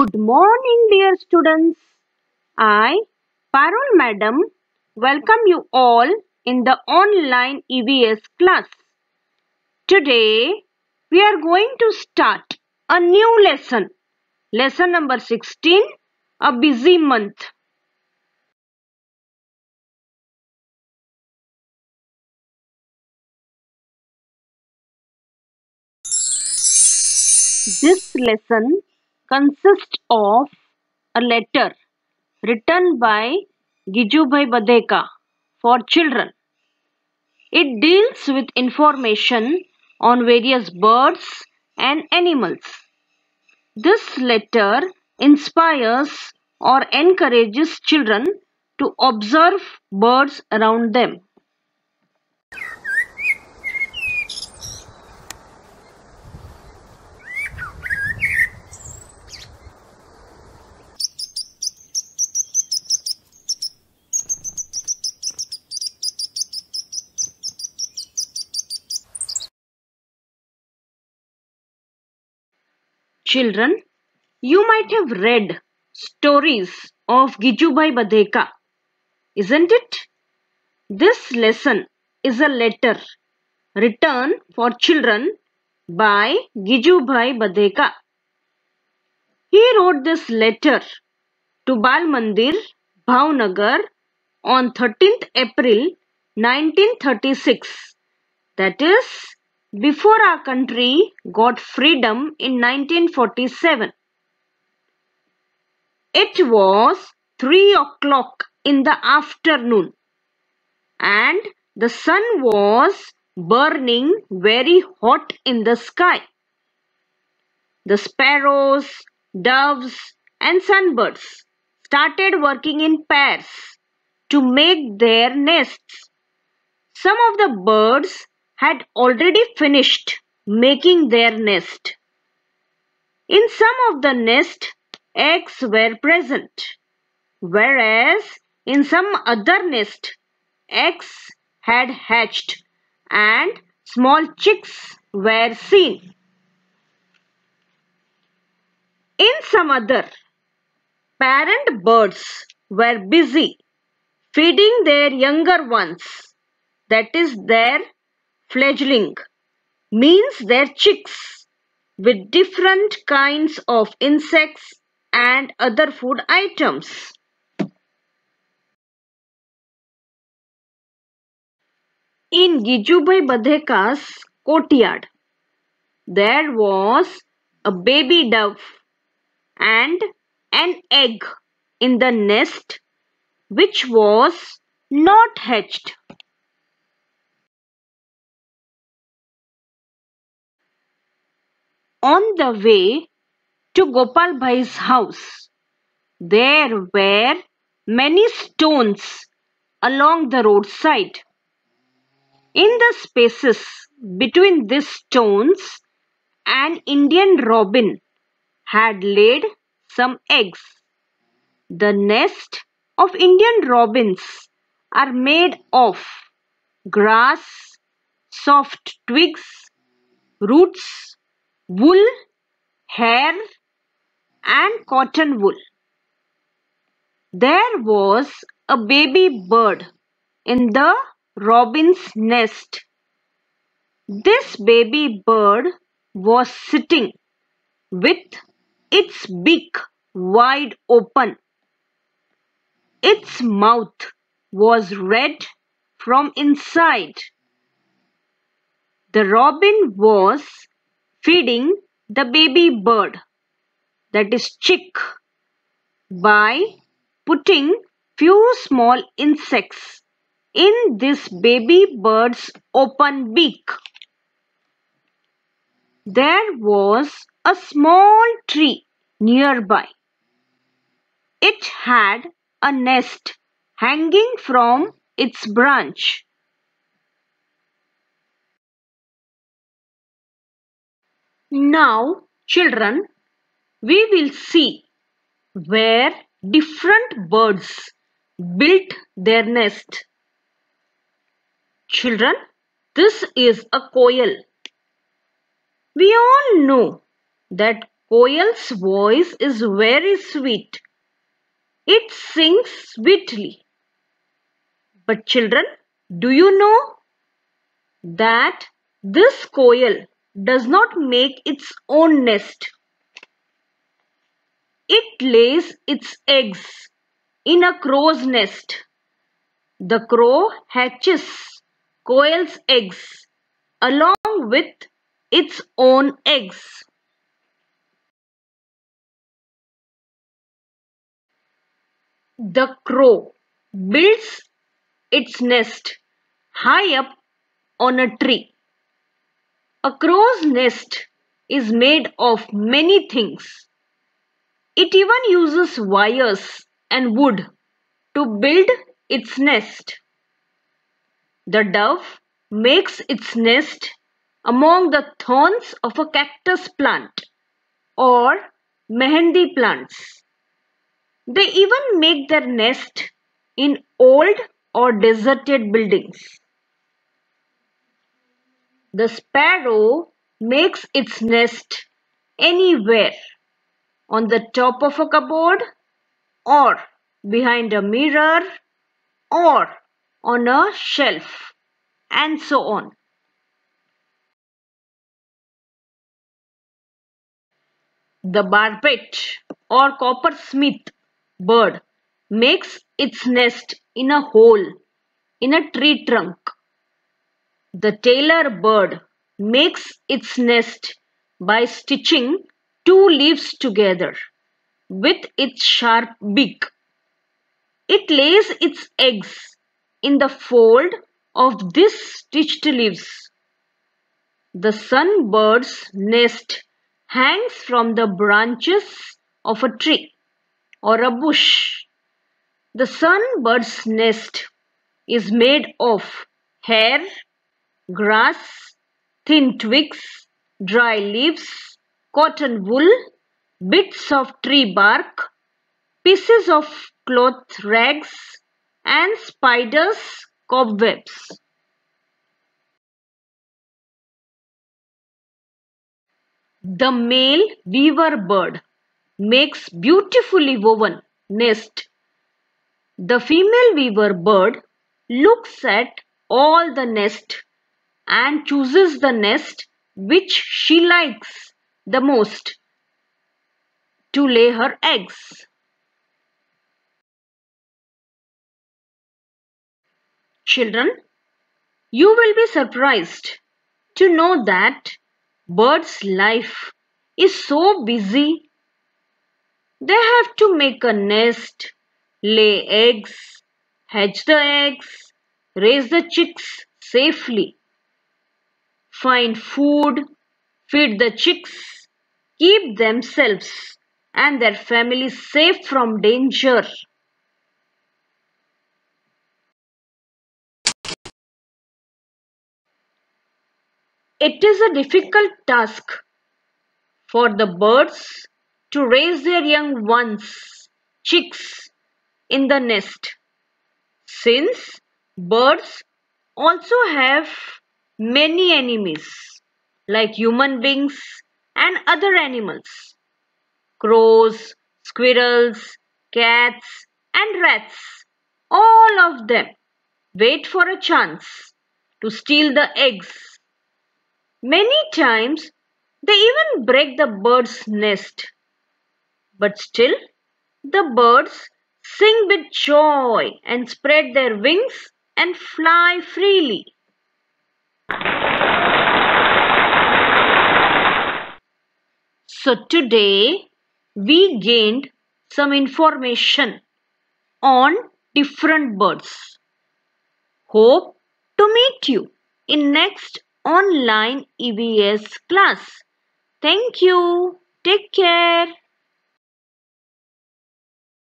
Good morning, dear students. I, Parul Madam, welcome you all in the online EVS class. Today, we are going to start a new lesson. Lesson number 16, A Busy Month. This lesson consists of a letter written by Gijubhai Badheka for children. It deals with information on various birds and animals. This letter inspires or encourages children to observe birds around them. Children, you might have read stories of Gijubhai Badheka, isn't it? This lesson is a letter written for children by Gijubhai Badheka. He wrote this letter to Bal Mandir, Bhavnagar on 13th April 1936. That is before our country got freedom in 1947. It was 3 o'clock in the afternoon and the sun was burning very hot in the sky. The sparrows, doves and sunbirds started working in pairs to make their nests. Some of the birds had already finished making their nest. In some of the nest, eggs were present, whereas in some other nest, eggs had hatched and small chicks were seen. In some other, parent birds were busy feeding their younger ones, that is their fledgling, means their chicks, with different kinds of insects and other food items. In Gijubhai Badheka's courtyard, there was a baby dove and an egg in the nest which was not hatched. On the way to Gopal Bhai's house, there were many stones along the roadside. In the spaces between these stones, an Indian robin had laid some eggs. The nest of Indian robins are made of grass, soft twigs, roots, wool, hair and cotton wool. There was a baby bird in the robin's nest. This baby bird was sitting with its beak wide open. Its mouth was red from inside. The robin was feeding the baby bird, that is chick, by putting few small insects in this baby bird's open beak. There was a small tree nearby. It had a nest hanging from its branch. Now, children, we will see where different birds built their nest. Children, this is a koel. We all know that Koyal's voice is very sweet. It sings sweetly. But children, do you know that this koyal does not make its own nest? It lays its eggs in a crow's nest. The crow hatches koyal's eggs along with its own eggs. The crow builds its nest high up on a tree. A crow's nest is made of many things. It even uses wires and wood to build its nest. The dove makes its nest among the thorns of a cactus plant or mehendi plants. They even make their nest in old or deserted buildings. The sparrow makes its nest anywhere on the top of a cupboard or behind a mirror or on a shelf and so on. The barbet or coppersmith bird makes its nest in a hole in a tree trunk. The tailor bird makes its nest by stitching two leaves together with its sharp beak. It lays its eggs in the fold of these stitched leaves. The sunbird's nest hangs from the branches of a tree or a bush. The sunbird's nest is made of hair, grass, thin twigs, dry leaves, cotton wool, bits of tree bark, pieces of cloth rags, and spiders' cobwebs. The male weaver bird makes beautifully woven nest. The female weaver bird looks at all the nest and chooses the nest which she likes the most to lay her eggs. Children, you will be surprised to know that bird's life is so busy they have to make a nest, lay eggs, hatch the eggs, raise the chicks safely, find food, feed the chicks, keep themselves and their families safe from danger. It is a difficult task for the birds to raise their young ones, chicks, in the nest. Since birds also have many enemies like human beings and other animals. Crows, squirrels, cats and rats, all of them wait for a chance to steal the eggs. Many times they even break the bird's nest but still, the birds sing with joy and spread their wings and fly freely. So today we gained some information on different birds. Hope to meet you in next online EVS class. Thank you. Take care.